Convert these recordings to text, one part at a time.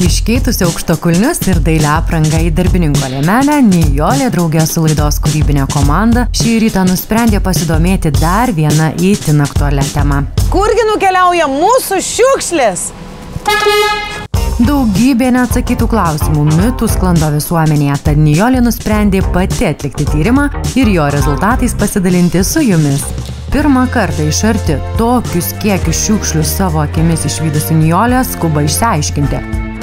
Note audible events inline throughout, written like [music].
Iškeitusi aukštokulnius ir dailę aprangą į darbininko liemenę, Nijolė draugė su laidos kūrybinė komanda šį rytą nusprendė pasidomėti dar vieną įtin aktualią temą. Kurgi nukeliauja mūsų šiukšlės? Daugybė neatsakytų klausimų, mitų sklando visuomenėje, tad Nijolė nusprendė pati atlikti tyrimą ir jo rezultatais pasidalinti su jumis. Pirmą kartą iš arti tokius kiekius šiukšlių savo akimis išvykusi Nijolė skuba išsiaiškinti,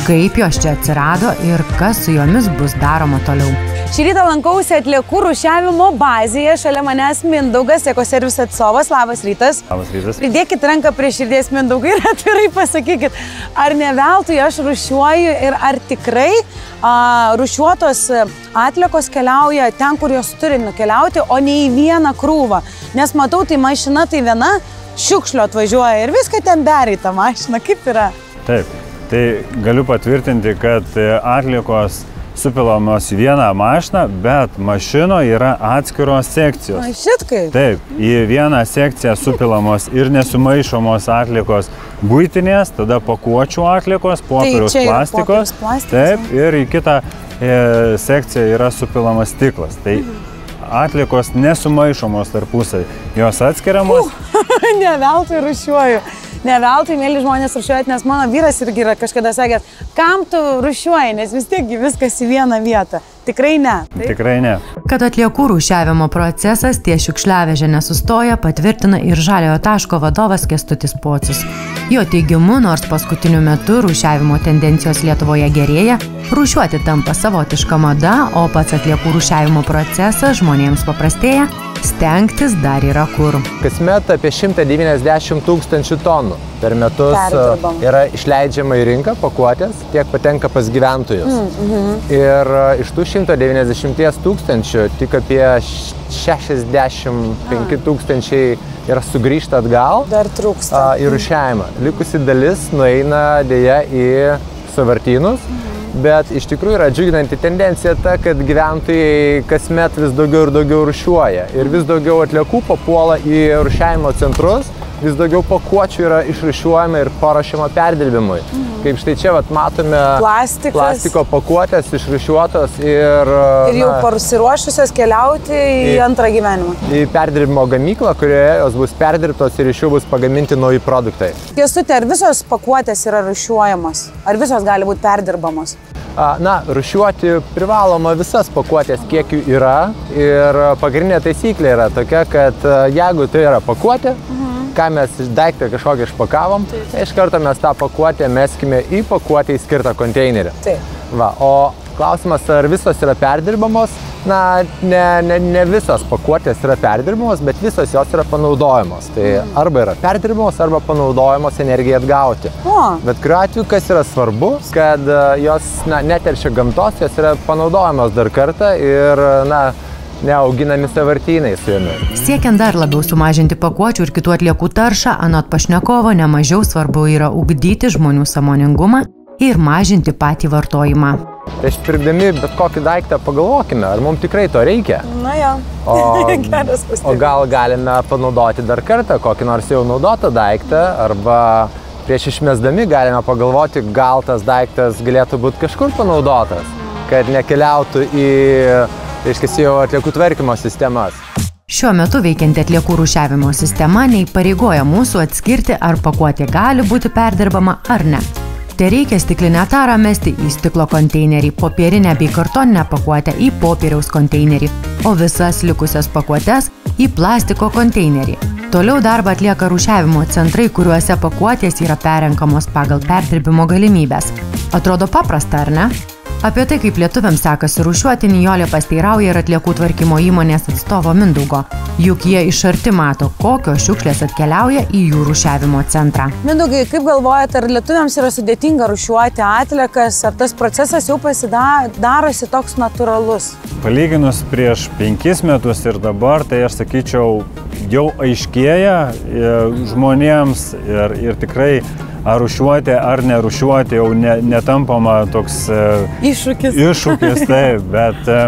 kaip jos čia atsirado ir kas su jomis bus daroma toliau. Šį rytą lankausi atliekų rušiavimo bazėje, šalia manęs Mindaugas, ekoservis atstovas, labas rytas. Labas rytas. Pridėkit ranką prie širdies Mindaugai [laughs] ir atvirai pasakykit, ar ne veltui aš rušiuoju ir ar tikrai a, rušiuotos atliekos keliauja ten, kur jos turi nukeliauti, o ne į vieną krūvą. Nes matau, tai mašina tai viena šiukšlio atvažiuoja ir viską ten beria į tą mašiną. Kaip yra? Taip, tai galiu patvirtinti, kad atlikos supilamos į vieną mašiną, bet mašinoje yra atskiros sekcijos. Na, šitkai. Taip, į vieną sekciją supilamos ir nesumaišomos atlikos būtinės, tada pakuočių atlikos, popieriaus čia yra plastikos. popieriaus plastikas, Taip, ir į kitą e, sekciją yra supilamas stiklas. Tai atlikos nesumaišomos tarpusai, jos atskiriamos. [laughs] ne veltui rušiuoju. Ne veltui, mėly žmonės, rušiuojat, nes mano vyras irgi yra kažkada sakęs, kam tu rušiuoji, nes vis tiek viskas į vieną vietą. Tikrai ne. Taip? Tikrai ne. Kad atliekų rūšiavimo procesas ties šiukšliavežė nesustoja, patvirtina ir žaliojo taško vadovas Kestutis Pocius. Jo teigimu, nors paskutiniu metu rūšiavimo tendencijos Lietuvoje gerėja, rūšiuoti tampa savotiška mada, o pats atliekų rūšiavimo procesas žmonėms paprastėja, stengtis dar yra kur. Kasmet apie 190 tūkstančių tonų per metus Perdirbam. a, yra išleidžiama į rinką pakuotės, tiek patenka pas gyventojus. Ir a, iš tų 190 tūkstančių tik apie š- 65 tūkstančiai yra sugrįžta atgal Dar trūksta. a, į rušiavimą. Likusi dalis nueina dėja į savartynus. Bet iš tikrųjų yra džiuginanti tendencija ta, kad gyventojai kasmet vis daugiau ir daugiau rušiuoja. Ir vis daugiau atliekų papuola į rušiavimo centrus, vis daugiau pakuočių yra išrušiuojama ir paruošiama perdirbimui. Kaip štai čia vat, matome Plastikas. plastiko pakuotės išrušiuotos ir, Ir jau na, pasiruošusios keliauti į Į- antrą gyvenimą. į perdirbimo gamyklą, kurioje jos bus perdirbtos ir iš jų bus pagaminti nauji produktai. Tiesutė, ar visos pakuotės yra rušiuojamos? Ar visos gali būti perdirbamos? Na, rušiuoti privaloma visas pakuotės, kiek jų yra. Ir pagrindinė taisyklė yra tokia, kad jeigu tai yra pakuotė, ką mes daiktą kažkokį išpakavom, tai iš karto mes tą pakuotę meskime į pakuotę įskirtą konteinerį. Taip. Va, o klausimas, ar visos yra perdirbamos? Na, ne, ne, ne visos pakuotės yra perdirbamos, bet visos jos yra panaudojamos. Tai arba yra perdirbamos, arba panaudojamos energijai atgauti. O, Bet kuriuo atveju, kas yra svarbu, kad e, jos na, neteršia gamtos, jos yra panaudojamos dar kartą ir na, neauginami savartynai su jomis. Siekiant dar labiau sumažinti pakuočių ir kitų atliekų taršą, anot pašnekovo, nemažiau svarbu yra ugdyti žmonių samoningumą ir mažinti patį vartojimą. Prieš pirkdami bet kokį daiktą pagalvokime, ar mums tikrai to reikia. na jo. O, [laughs] Geras o pastebėjimas. gal galime panaudoti dar kartą kokį nors jau naudotą daiktą, arba prieš išmesdami galime pagalvoti, gal tas daiktas galėtų būti kažkur panaudotas, kad nekeliautų į, reiškia, jau atliekų tvarkymo sistemas. Šiuo metu veikianti atliekų rūšiavimo sistema neįpareigoja mūsų atskirti, ar pakuotė gali būti perdirbama ar ne. Te reikia stiklinę tarą mesti į stiklo konteinerį, popierinę bei kartoninę pakuotę į popieriaus konteinerį, o visas likusias pakuotes į plastiko konteinerį. Toliau darbą atlieka rūšiavimo centrai, kuriuose pakuotės yra perenkamos pagal perdirbimo galimybės. Atrodo paprasta, ar ne? Apie tai, kaip lietuviams sekasi rūšiuoti, Nijolė pasteirauja ir atliekų tvarkymo įmonės atstovo Mindaugo. Juk jie iš arti mato, kokios šiukšlės atkeliauja į jų rūšiavimo centrą. Mindaugai, kaip galvojate, ar lietuviams yra sudėtinga rušiuoti atliekas, ar tas procesas jau pasidarosi toks natūralus? Palyginus prieš penkis metus ir dabar, tai aš sakyčiau, jau aiškėja e, žmonėms ir, ir tikrai ar rušiuoti, ar nerušiuoti jau ne, netampama toks e, Iššūkis. iššūkis, [laughs] taip, bet e,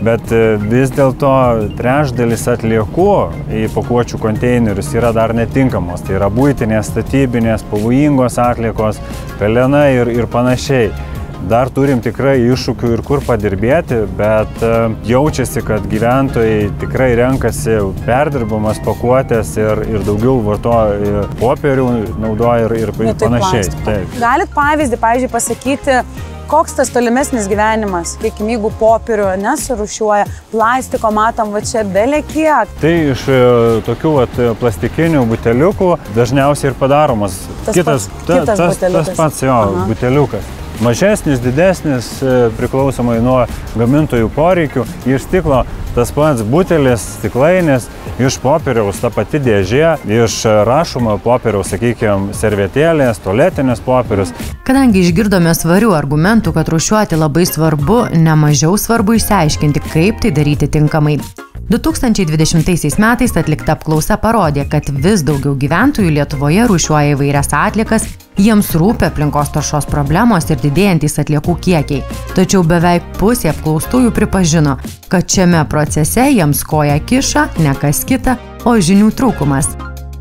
Bet e, vis dėlto trečdalis atliekų į pakuočių konteinerius yra dar netinkamos. Tai yra būtinės, statybinės, pavojingos atliekos, pelena ir, ir panašiai. Dar turim tikrai iššūkių ir kur padirbėti, bet e, jaučiasi, kad gyventojai tikrai renkasi perdirbamas pakuotės ir, ir daugiau vartoja popierių, naudoja ir, ir Nu, tai panašiai. plastiko. Taip. Galit pavyzdį, pavyzdžiui, pasakyti, koks tas tolimesnis gyvenimas, kiek jeigu popierių nesurušiuoja, plastiko matom va čia belė kiek. Tai iš e, tokių vat, plastikinių buteliukų dažniausiai ir padaromas Tas kitas, pats- kitas tas, buteliukas. tas pats jo Aha. buteliukas. Mažesnis, didesnis, e, priklausomai nuo gamintojų poreikių. Iš stiklo tas pats butelis, stiklainis, iš popieriaus ta pati dėžė, iš rašomo popieriaus, sakykime, servetėlės, tualetinės popierius. Kadangi išgirdome svarių argumentų, kad rušiuoti labai svarbu, nemažiau svarbu išsiaiškinti, kaip tai daryti tinkamai. 2020 metais atlikta apklausa parodė, kad vis daugiau gyventojų Lietuvoje rušiuoja įvairias atliekas, jiems rūpi aplinkos taršos problemos ir didėjantys atliekų kiekiai. Tačiau beveik pusė apklaustųjų pripažino, kad šiame procese jiems koja kiša ne kas kita, o žinių trūkumas.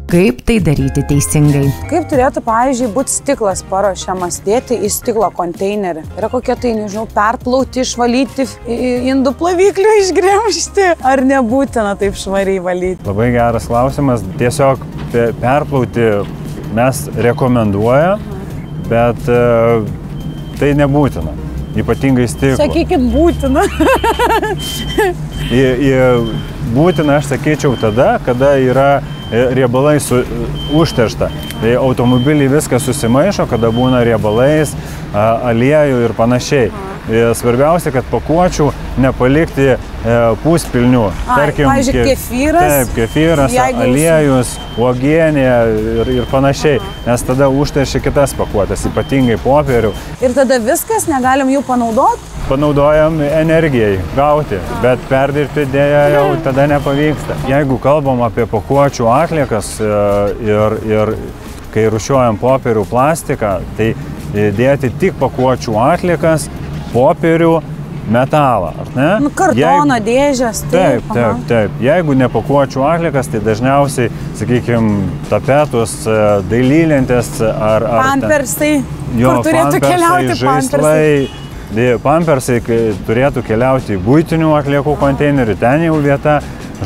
Kaip tai daryti teisingai? Kaip turėtų, pavyzdžiui, būti stiklas paruošiamas dėti į stiklo konteinerį? Yra kokie tai, nežinau, perplauti, išvalyti, indų plovyklį išgreužti, ar nebūtina taip švariai valyti? Labai geras klausimas. Tiesiog pe- perplauti mes rekomenduojam, bet e, tai nebūtina. Ypatingai stiklo. Sakykit, būtina. Į, į būtina, aš sakyčiau, tada, kada yra e, riebalai su, užteršta. Tai automobilį viskas susimaišo, kada būna riebalais, aliejų ir panašiai. E, Svarbiausia, kad pakuočių nepalikti e, puspilnių. Ai, pavyzdžiui, ke- kefyras, Taip, kefyras, jeigu aliejus, uogienė ir, ir panašiai. Nes tada užteršia kitas pakuotės, ypatingai popierių. Ir tada viskas, negalim jų panaudoti? Panaudojam energijai gauti, bet perdirbti dėja jau tada nepavyksta. Jeigu kalbam apie pakuočių atliekas e, ir, ir kai rušiuojam popierių plastiką, tai e, dėti tik pakuočių atliekas, popierių, metalą, ar ne? Nu, kartono dėžės. Taip, aha. taip, taip. Jeigu ne pakuočių atliekas, tai dažniausiai, sakykime, tapetus, e, dailylentės ar... ar Pampersai, Jo, kur turėtų pampersai, keliauti pampersai. žaislai. Dė- Pampersai turėtų keliauti į būtinių atliekų konteinerių, ten jau vieta,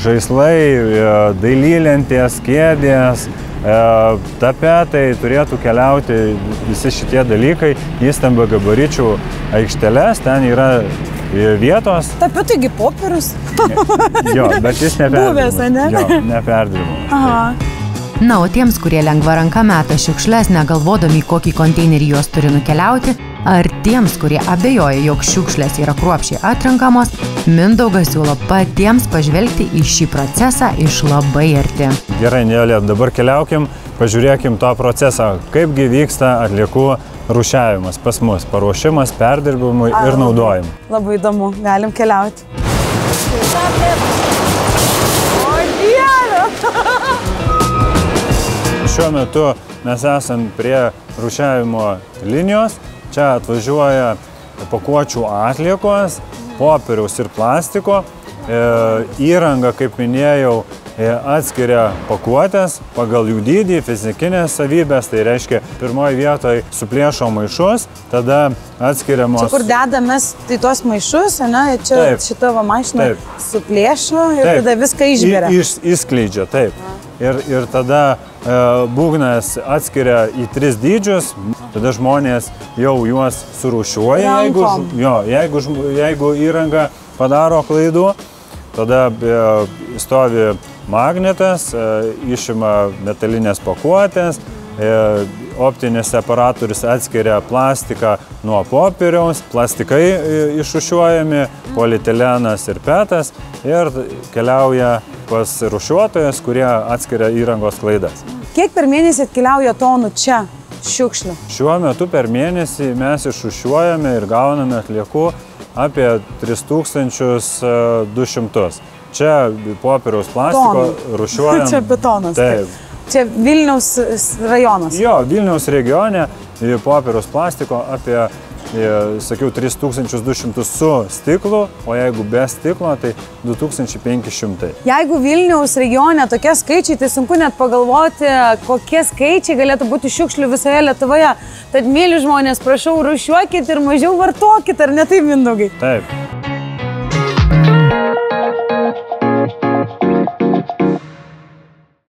žaislai, e, dailylentės, kėdės, e, tapetai turėtų keliauti, visi šitie dalykai į stambio gabaričių aikšteles, ten yra e, vietos, Tapetųgi popierius. [laughs] jo, bet jis Buvęs, ane? neperdirbamas. Jo, neperdirbamas. Aha. Na, o tiems, kurie lengva ranka meta šiukšles, negalvodami, kokį konteinerį jos turi nukeliauti, ar tiems, kurie abejoja, jog šiukšlės yra kruopšiai atrenkamos, Mindaugas siūlo patiems pažvelgti į šį procesą iš labai arti. Gerai, Nėlė, dabar keliaukim, pažiūrėkim tą procesą, kaipgi vyksta atliekų rušiavimas pas mus, paruošimas, perdirbimui ir naudojimui. Labai įdomu, galim keliauti. O dieve! Šiuo metu mes esam prie rušiavimo linijos, čia atvažiuoja pakuočių atliekos, popieriaus ir plastiko. E, Įranga, kaip minėjau, e, atskiria pakuotės pagal jų dydį, fizikinės savybės, tai reiškia pirmoje vietoje suplėšo maišus, tada atskiriamos... Čia kur dedamės tai tuos maišus, ne, čia Taip. šitą va mašiną Taip. suplėšo ir Taip. tada viską išgeria. Iš, išskleidžia, taip. Ir, ir tada e, būgnas atskiria į tris dydžius, tada žmonės jau juos surūšiuoja, jeigu, jo, jeigu, jeigu įranga padaro klaidų, tada e, stovi magnetas, e, išima metalinės pakuotės, optinis separatorius atskiria plastiką nuo popieriaus, plastikai e, išrušiuojami, polietilienas ir petas ir keliauja pas rušiuotojas, kurie atskiria įrangos klaidas. Kiek per mėnesį atkeliauja tonų čia šiukšlių? Šiuo metu per mėnesį mes išrušiuojame ir gauname atliekų apie 3200. Čia popieriaus plastiko rušiuojame. [laughs] Čia betonas. Taip. Čia Vilniaus rajonas. Jo, Vilniaus regione į popieriaus plastiko apie e, sakiau, 3200 su stiklu, o jeigu be stiklo, tai 2500. Jeigu Vilniaus regione tokie skaičiai, tai sunku net pagalvoti, kokie skaičiai galėtų būti šiukšlių visoje Lietuvoje. Tad, mėly žmonės, prašau, rušiuokit ir mažiau vartokit, ar ne taip, Mindaugai? Taip.